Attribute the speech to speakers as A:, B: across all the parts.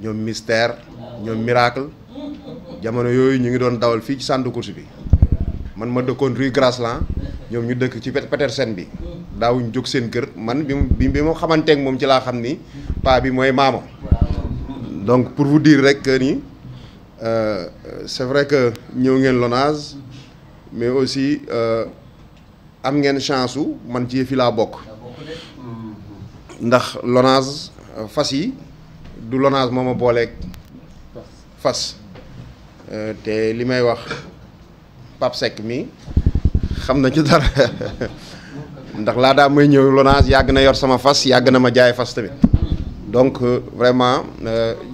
A: ñoom mystère ñoom miracle jamono yooyu ñu ngi doon dawal fii ci centre de course bi man ma dëkkoon rue Grasland ñoom ñu dëkk ci Petersen bi daawuñ jóg seen kër man bi bi bi ma xamanteeg moom ci laa xam ni paa bi mooy maama donc pour vous dire rek que ni euh, c'est vrai que ñëw ngeen Lonase mais aussi euh, am ngeen chance su man ci fi laa bokk ndax Lonase euh, fas yi du Lonase moo ma booleeg fas euh, te li may wax Pape Seck mi xam na ci dara ndax laa daa may ñëw Lonase yàgg na yor sama fas yàgg na ma jaay fas tamit donc euh, vraiment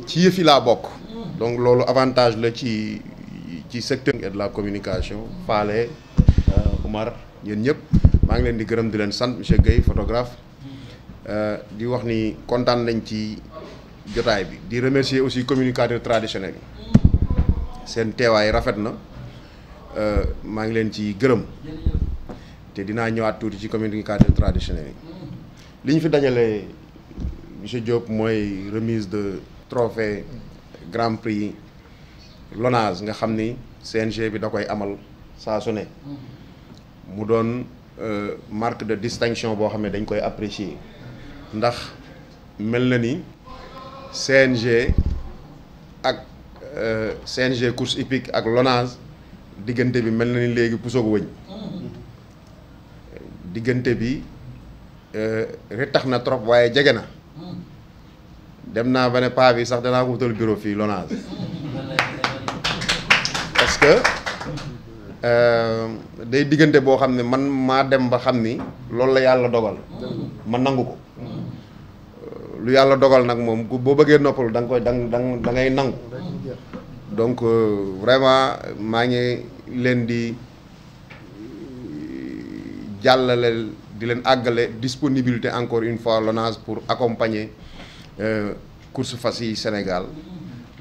A: ci yëf yi laa bokk donc loolu avantage la ci ci secteur de la communication faale euh, Oumar yéen ñëpp maa ngi leen di gërëm di leen sant monsieur Guèye photographe euh, di wax ni kontaan nañ ci jotaay bi di remercier aussi communicateur traditionnel yi seen teewaay rafet na euh, maa ngi leen ci gërëm te dinaa ñëwaat tuuti ci communicateur traditionnel yi li ñu fi dajale monsieur Diop mooy remise de trophée grand prix LONASE nga xam ni CNG bi da koy amal saa su ne mm-hmm. mu doon euh, marque de distinction boo xam ne dañ koy apprécier ndax mel na ni CNG ak euh, CNG course hippique ak LONASE diggante bi mel na ni léegi pusoog wëñ mm-hmm. diggante bi euh, retax na trop waaye jege na dem naa ba ne paa bi sax danaa ko wutal bureau fii Lonase parce que euh, day diggante boo xam ne man maa dem ba xam ni loolu la yàlla dogal ma nangu ko euh, lu yàlla dogal nag moom boo bëggee noppalu da nga koy da nga da ngay nangu donc euh, vraiment maa ngi leen di jàllale di leen àggale disponibilité encore une fois l'ONAS pour accompagner euh, course fas yi Sénégal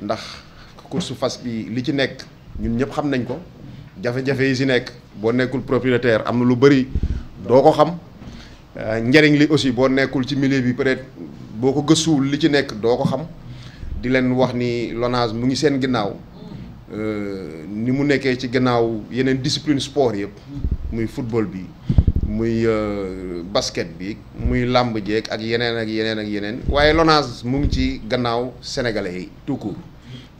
A: ndax course fas bi li ci nekk ñun ñëpp xam nañ ko jafe-jafe yi si nekk boo nekkul propriétaire am na lu bëri doo ko xam Euh, njëriñ li aussi boo nekkul ci milieu bi peut-être boo ko gëstuwul li ci nekk doo ko xam di leen wax ni LONASE mu ngi seen ginnaaw euh, ni mu nekkee ci gannaaw yeneen discipline sport yëpp muy football bi muy euh, basket bi muy làmb jeeg ak yeneen ak yeneen ak yeneen waaye LONASE mu ngi ci gannaaw sénégalais yi tout court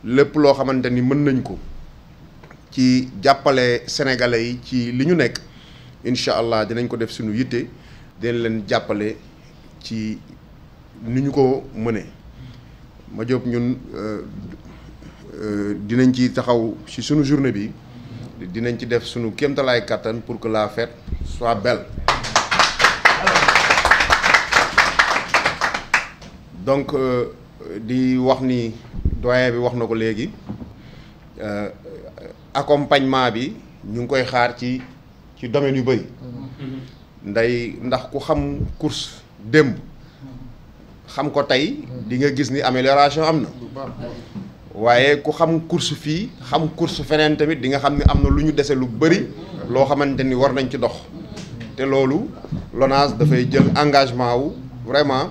A: lépp loo xamante ni mën nañ ko ci jàppale sénégalais yi ci li ñu nekk incha allah dinañ ko def suñu yitte dinañ leen jàppale ci ni ñu ko mënee ma jóob ñun euh, euh, dinañ ci taxaw ci suñu journée bi dinañ ci def suñu kéemtalaay kàttan pour que la fête soit belle donc euh, di wax ni doyen bi wax na ko léegi Euh, accompagnement bi ñu ngi koy xaar ci ci domaine yu bëri. nday ndax ku xam course démb. xam ko tey di nga gis ni amélioration am na. waaye ku xam course fii xam course feneen tamit di nga xam ne am na lu ñu dese lu bëri. loo xamante ni war nañ ci dox. te loolu LONASE dafay jël engagement wu vraiment.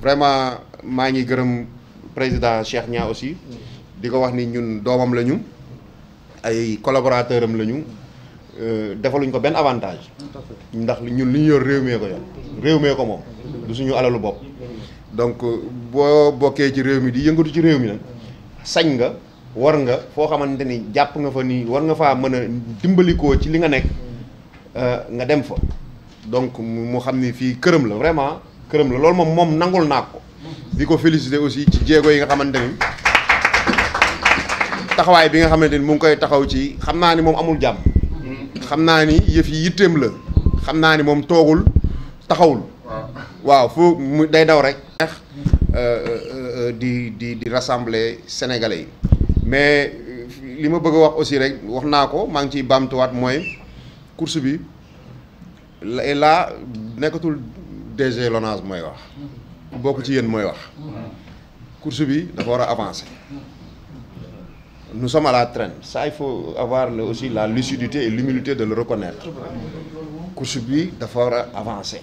A: vraiment maa ngi gërëm président Cheikh Niang aussi di ko wax ni ñun doomam lañu ay collaborateur am lañu euh, defaluñ ko benn avantage ndax ñun li ñu yor réew mee ko yor réew mee ko moom du suñu alalu bopp donc boo bokkee ci réew mi di yëngatu ci réew mi nag sañ nga war nga foo xamante ni jàpp nga fa ni war nga faa mën a dimbalikoo ci li nga nekk euh, nga dem fa donc mu xam ni fii këram la vraiment këram la loolu moom moom nangul naa ko di ko féliciter aussi ci jéego yi nga xamante ni taxawaay bi nga xamante ni mu ngi koy taxaw ci xam naa ni moom amul jàmm xam naa ni yëf yi yitteem la xam naa ni moom toogul taxawul waaw fu mu day daw rek euh, di di di rassembler sénégalais yi mais li ma bëgg a wax aussi rek wax naa ko maa ngi ciy baamtuwaat mooy course bi et là nekkatul DG Lonase mooy wax ku bokk ci yéen mooy wax course bi dafa war a avancer nous sommes à la traîne ça il faut avoir le, aussi la lucidité et l'humilité de le reconnaître course bi dafa war a avancer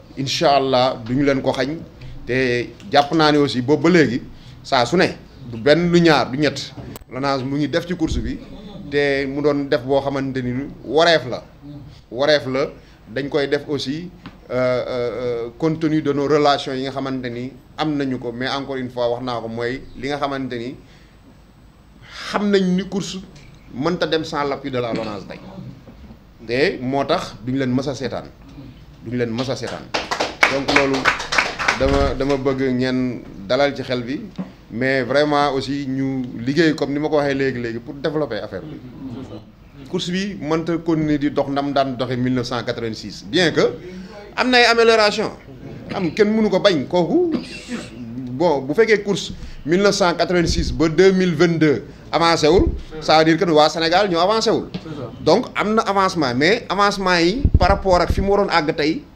A: incha allah duñu leen ko xañ te jàpp naa ne aussi boobu ba léegi saa su ne du benn lu ñaar du ñett Lonase mu ngi def ci course bi te mu doon def boo xamante ni wareef la wareef la dañ koy def aussi euh, euh, euh, compte tenu de nos relations yi nga xamante ni am nañu ko mais encore une fois wax naa ko mooy li nga xamante ni xam nañ ni course mënta dem sans l'appui de la LONASE tey te moo tax duñ leen mës a seetaan duñ leen mës a seetaan donc loolu dama dama bëgg ngeen dalal ci xel bi mais vraiment aussi ñu liggéey comme ni ma ko waxee léegi léegi pour développer affaire bi. course bi mënta continuer di dox ndam daan doxe 1986 bien que am na ay amélioration am kenn mënu ko bañ kooku bon bu fekkee course 1986 ba 2022 avancé wul ça veut dire que waa Sénégal ñoo avancé wul donc am na avancement mais avancement yi par rapport ak fi mu waroon àgg tey